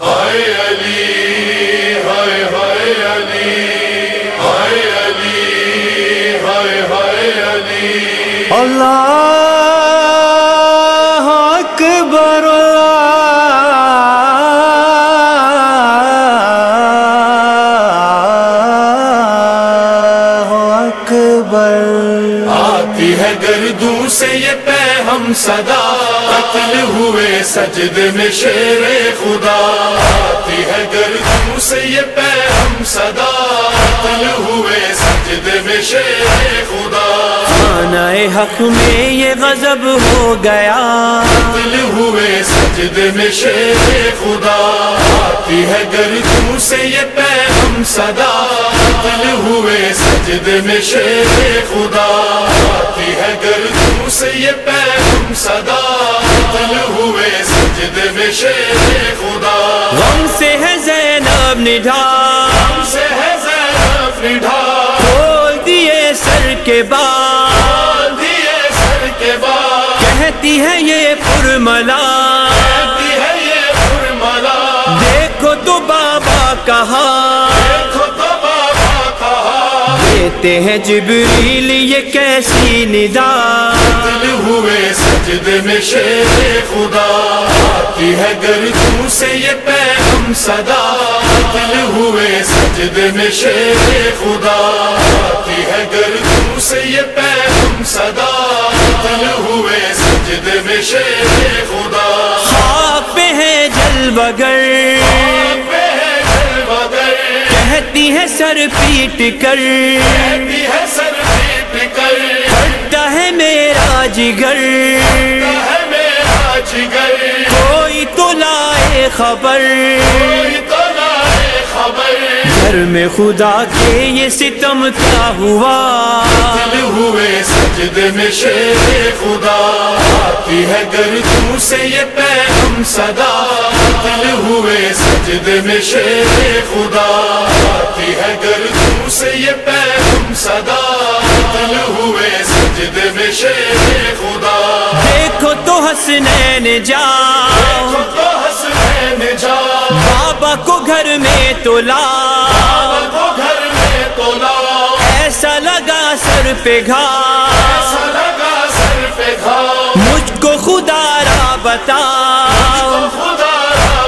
ہائے علی ہائے ہائے علی ہائے علی ہائے ہائے علی۔ اللہ اکبر اللہ اکبر۔ آتی ہے گردوں سے یہ پہ ہم صدا۔ قتل ہوئے سجد میں شیر خدا آتی ہے گردوں سے یہ پہ ہم صدا قتل ہوئے سجد میں شیر خدا خانہ حق میں یہ غضب ہو گیا قتل ہوئے سجد میں شیر خدا آتی ہے گردوں سے یہ پہ ہم صدا قتل ہوئے سجد میں شیر خدا آتی ہے گردوں سے یہ پہ ہم صدا قتل ہوئے سجد میں شیر خدا۔ غم سے ہے زینب نڈھا۔ ہم سے ہے زینب نڈھا۔ کھول دیے سر کے بعد دیے سر کے بعد کہتی ہے یہ پرملا۔ کہتی ہے یہ فرملا دیکھو تو بابا کہا کہا دیتے ہیں جبریل یہ کیسی ندا؟ ہوئے سجد میں شیر خدا۔ آتی ہے گردوں سے یہ پہ ہم صدا۔ قتل ہوئے سجد میں شیر خدا۔ آتی ہے گردوں سے یہ پہ ہم صدا۔ قتل ہوئے سجد میں شیر خدا۔ پہ ہے جل بگر کہتی ہے سر پیٹ کر۔ کہتی ہے میرا جگر۔ کوئی تو لائے خبر۔ گھر میں خدا کے یہ ستم کیا ہوا۔ دل ہوئے سجد میں شیر خدا۔ آتی ہے گردوں سے یہ پہ ہم صدا۔ دل ہوئے سجد میں شیر خدا۔ آتی ہے گردوں سے یہ پہ ہم صدا۔ دل ہوئے سجد میں شیر خدا۔ دیکھو تو حسنین جاؤ۔ خود تو حسنین جا بابا کو گھر میں تو لا کو گھر میں تو لاؤ۔ ایسا لگا سر پہ گھا بتاؤ۔ خدا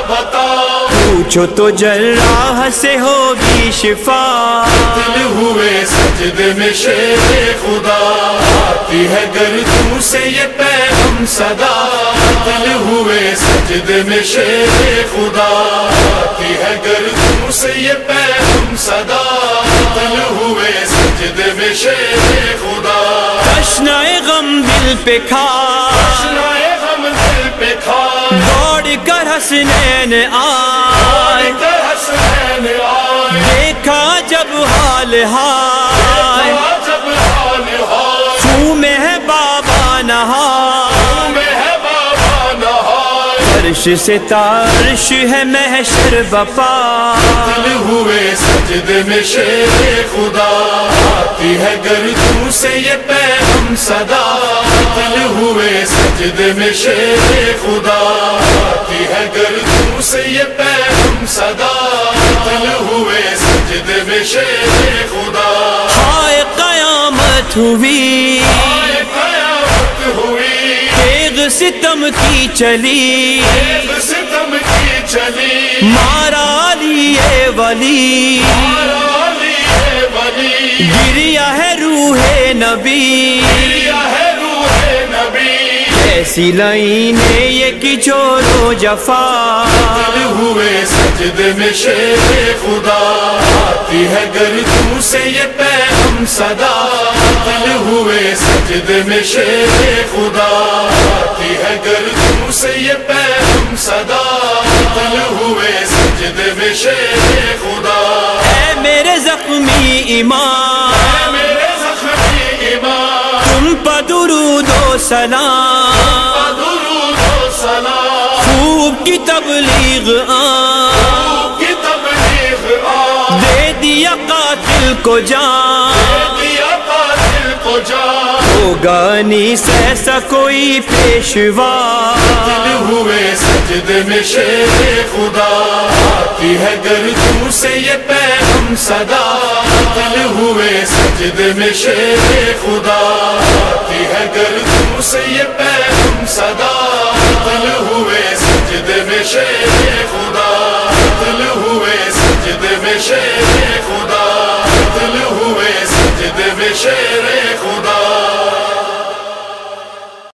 بتاؤ پوچھو تو جراح سے ہوگی شفا۔ دل ہوئے سجد میں شیر خدا۔ آتی ہے گردوں سے یہ پہ ہم صدا۔ دل ہوئے سجد میں شیر خدا۔ آتی ہے گردوں سے یہ پہ ہم صدا۔ دل ہوئے سجد میں شیر خدا۔ تشنا غم دل پہ کھا۔ حسنین آئے۔ دیکھا جب حال ہائے۔ خوں میں ہے بابا نہا عرش سے تارش ہے محشر بپا دل ہوئے سجد میں شیر خدا۔ آتی ہے گردوں سے یہ پہ ہم صدا۔ دل ہوئے سجد میں شیر خدا۔ شیر خدا۔ ہائے قیامت ہوئی۔ آئے قیامت ہوئی۔ تیغ ستم کی چلی۔ ستم کی چلی۔ مارا لیے ولی۔ علی ولی۔ گریا ہے روح نبی۔ ایسی لائنے یہ کی چورو جفا۔ ہوئے سجد میں شیر خدا۔ آتی ہے گردوں سے یہ پہ ہم صدا۔ دل ہوئے سجد میں شیر خدا۔ آتی ہے گردوں سے یہ پہ ہم صدا۔ دل ہوئے سجد میں شیر خدا۔ اے میرے زخمی ایمان میرے زخمی ایمان۔ تم پر درود و سلام۔ تبلیغ آ دے دیا قاتل کو جان نہیں سیسا کوئی پیشوا ہوئے سجدے میں شیر خدا آتی ہے گردوں سے یہ پیغم صدا دل ہوئے سجدے میں شیر خدا آتی ہے گردوں سے یہ پیغم صدا دل ہوئے سجدے میں شیر خدا، قتل ہوئے سجدے میں شیر خدا، قتل ہوئے سجدے میں شیر خدا